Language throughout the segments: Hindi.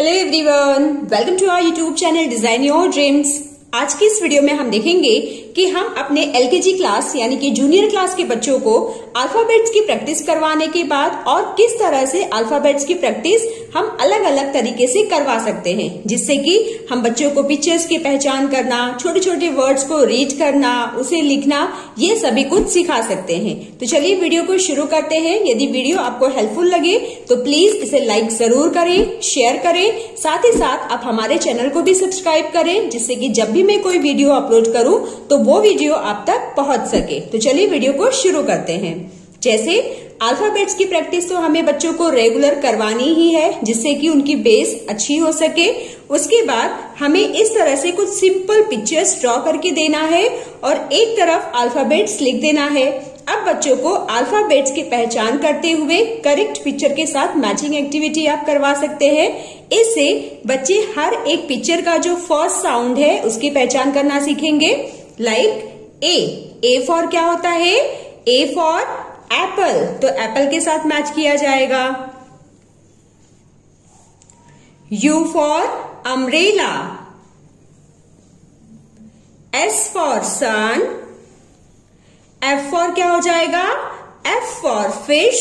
Hello everyone welcome to our YouTube channel design your dreams आज की इस वीडियो में हम देखेंगे कि हम अपने एलकेजी क्लास यानी कि जूनियर क्लास के बच्चों को अल्फाबेट्स की प्रैक्टिस करवाने के बाद और किस तरह से अल्फाबेट्स की प्रैक्टिस हम अलग अलग तरीके से करवा सकते हैं, जिससे कि हम बच्चों को पिक्चर्स की पहचान करना छोटे छोटे वर्ड्स को रीड करना, उसे लिखना, ये सभी कुछ सिखा सकते हैं। तो चलिए वीडियो को शुरू करते हैं। यदि वीडियो आपको हेल्पफुल लगे तो प्लीज़ इसे लाइक ज़रूर करें शेयर करें। साथ ही साथ आप हमारे चैनल को भी सब्सक्राइब करें, जिससे कि जब भी मैं कोई वीडियो अपलोड करूँ तो वो वीडियो आप तक पहुँच सके। तो चलिए वीडियो को शुरू करते हैं। जैसे अल्फाबेट्स की प्रैक्टिस तो हमें बच्चों को रेगुलर करवानी ही है, जिससे कि उनकी बेस अच्छी हो सके। उसके बाद हमें इस तरह से कुछ सिंपल पिक्चर्स ड्रॉ करके देना है और एक तरफ़ अल्फाबेट्स लिख देना है। अब बच्चों को अल्फाबेट्स की पहचान करते हुए करेक्ट पिक्चर के साथ मैचिंग एक्टिविटी आप करवा सकते हैं। इससे बच्चे हर एक पिक्चर का जो फ़र्स्ट साउंड है, उसकी पहचान करना सीखेंगे। लाइक ए ए फॉर क्या होता है? ए फॉर एप्पल तो एप्पल के साथ मैच किया जाएगा. U for umbrella S for sun F for क्या हो जाएगा? F for fish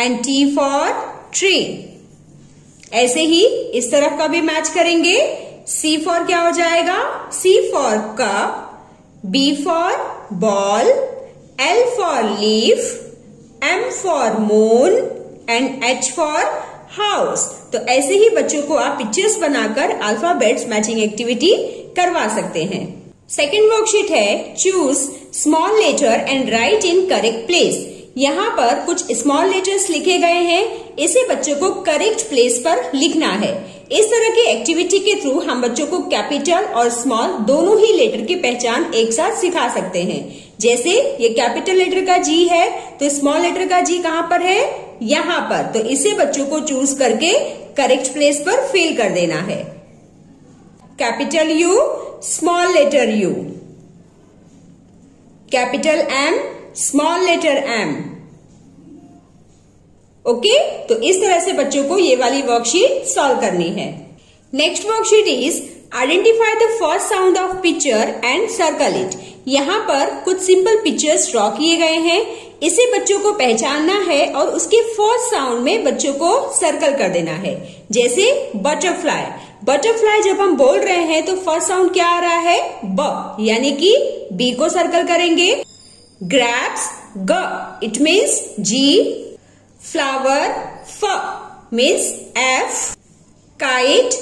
and T for tree ऐसे ही इस तरफ़ का भी मैच करेंगे. सी फॉर क्या हो जाएगा? C for cup B for ball L for leaf M for moon and H for house तो ऐसे ही बच्चों को आप पिक्चर्स बनाकर अल्फाबेट्स मैचिंग एक्टिविटी करवा सकते हैं। सेकेंड वर्कशीट है choose small letter and write in correct place यहाँ पर कुछ स्मॉल लेटर्स लिखे गए हैं। इसे बच्चों को करेक्ट प्लेस पर लिखना है। इस तरह की एक्टिविटी के थ्रू हम बच्चों को कैपिटल और स्मॉल दोनों ही लेटर की पहचान एक साथ सिखा सकते हैं। जैसे, ये कैपिटल लेटर का जी है तो स्मॉल लेटर का जी कहाँ पर है? यहाँ पर। तो इसे बच्चों को चूज़ करके करेक्ट प्लेस पर फिल कर देना है। Capital U small letter U capital M small letter M okay तो इस तरह से बच्चों को ये वाली वर्कशीट सॉल्व करनी है। Next worksheet is identify the first sound of picture and circle it यहाँ पर कुछ सिंपल पिक्चर्स ड्रॉ किए गए हैं। इसे बच्चों को पहचानना है और उसके फ़र्स्ट साउंड में बच्चों को सर्कल कर देना है। जैसे बटरफ्लाई बटरफ्लाई जब हम बोल रहे हैं तो फ़र्स्ट साउंड क्या आ रहा है? ब यानी कि बी को सर्कल करेंगे। ग्रैप्स ग इट मीन्स जी फ्लावर फ मीन्स एफ़ काइट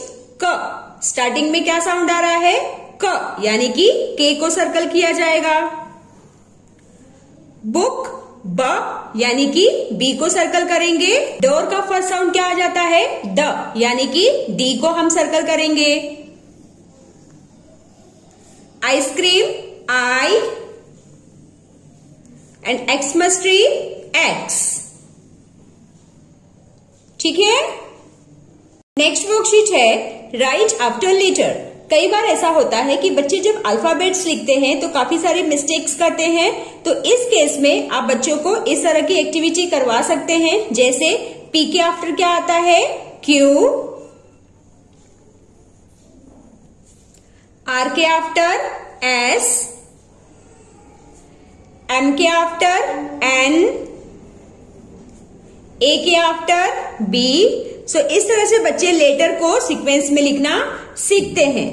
क स्टार्टिंग में क्या साउंड आ रहा है? क यानी कि के को सर्कल किया जाएगा। बुक ब यानी कि बी को सर्कल करेंगे। डोर का फ़र्स्ट साउंड क्या आ जाता है? द यानी कि डी को हम सर्कल करेंगे। Ice cream I and Xmas tree X ठीक है? नेक्स्ट वर्कशीट है राइट आफ्टर लेटर कई बार ऐसा होता है कि बच्चे जब अल्फाबेट्स लिखते हैं तो काफ़ी सारे मिस्टेक्स करते हैं तो इस केस में आप बच्चों को इस तरह की एक्टिविटी करवा सकते हैं, जैसे पी के आफ्टर क्या आता है? क्यू आर के आफ्टर एस एम के आफ्टर एन ए के आफ्टर बी सो इस तरह से बच्चे लेटर को सीक्वेंस में लिखना सीखते हैं।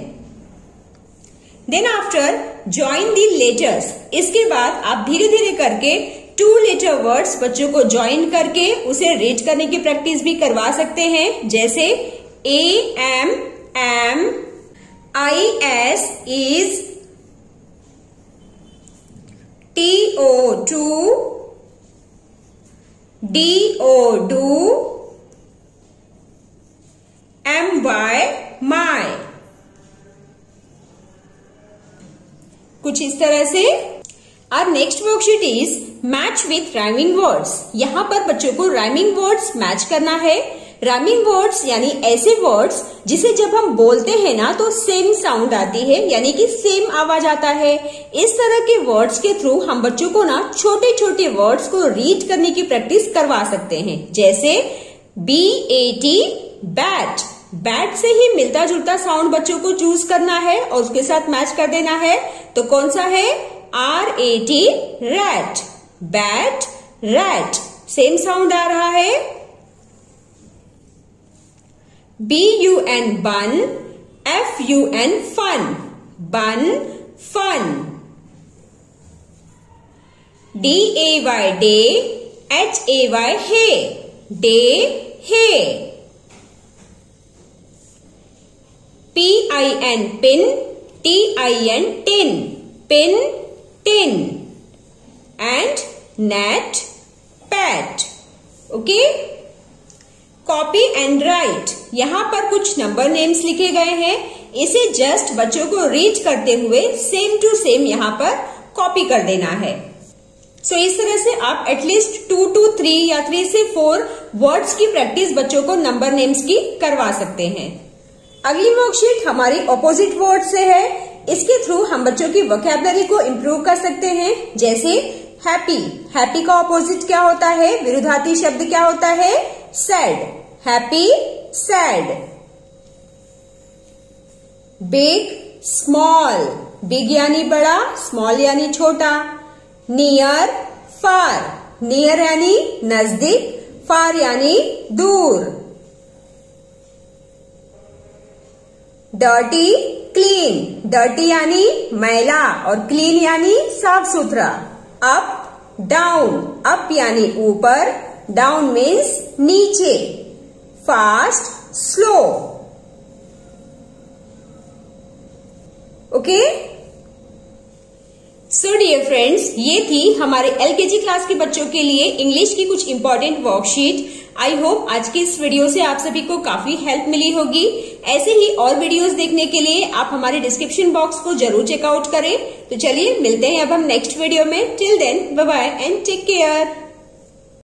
Then after join the letters इसके बाद आप धीरे धीरे करके टू लेटर वर्ड्स बच्चों को ज्वाइन करके उसे रीड करने की प्रैक्टिस भी करवा सकते हैं। जैसे A M M I S is T O to D O do M Y my कुछ इस तरह से। और next worksheet is match with rhyming words यहाँ पर बच्चों को राइमिंग वर्ड्स मैच करना है। राइमिंग वर्ड्स यानी ऐसे वर्ड्स जिसे जब हम बोलते हैं ना तो सेम साउंड आती है, यानी कि सेम आवाज़ आता है। इस तरह के वर्ड्स के थ्रू हम बच्चों को ना छोटे छोटे वर्ड्स को रीड करने की प्रैक्टिस करवा सकते हैं। जैसे B A T bat bat से ही मिलता जुलता साउंड बच्चों को चूज़ करना है और उसके साथ मैच कर देना है। तो कौन सा है? R A T rat bat rat same sound आ रहा है। B-U-N, bun. F-U-N, fun. Bun, fun. D-A-Y, day. H-A-Y, hey. Day, hey. P-I-N, pin. T-I-N, tin. Pin, tin. And net, pet. Okay? Copy and write यहाँ पर कुछ नंबर नेम्स लिखे गए हैं। इसे जस्ट बच्चों को रीच करते हुए सेम टू सेम यहाँ पर कॉपी कर देना है। सो so, इस तरह से आप at least two two three या थ्री से फोर वर्ड्स की प्रैक्टिस बच्चों को नंबर नेम्स की करवा सकते हैं। अगली वर्कशीट हमारी ऑपोजिट वर्ड से है। इसके थ्रू हम बच्चों की वोकेबलरी को इम्प्रूव कर सकते हैं। जैसे हैप्पी हैप्पी का ऑपोजिट क्या होता है? विरुद्धार्थी शब्द क्या होता है? Sad happy sad big small big यानी बड़ा स्मॉल यानी छोटा. नियर फार नियर यानी नज़दीक फार यानी दूर. डर्टी क्लीन डर्टी यानी मैला और क्लीन यानी साफ़ सुथरा. अप डाउन अप यानी ऊपर डाउन मीन्स नीचे. Fast slow okay so dear friends ये थी हमारे एलकेजी क्लास के बच्चों के लिए इंग्लिश की कुछ इंपॉर्टेंट वर्कशीट आई होप आज की इस वीडियो से आप सभी को काफ़ी हेल्प मिली होगी. ऐसे ही और वीडियोस देखने के लिए आप हमारे डिस्क्रिप्शन बॉक्स को ज़रूर चेकआउट करें. तो चलिए मिलते हैं अब हम नेक्स्ट वीडियो में. Till then bye bye and take care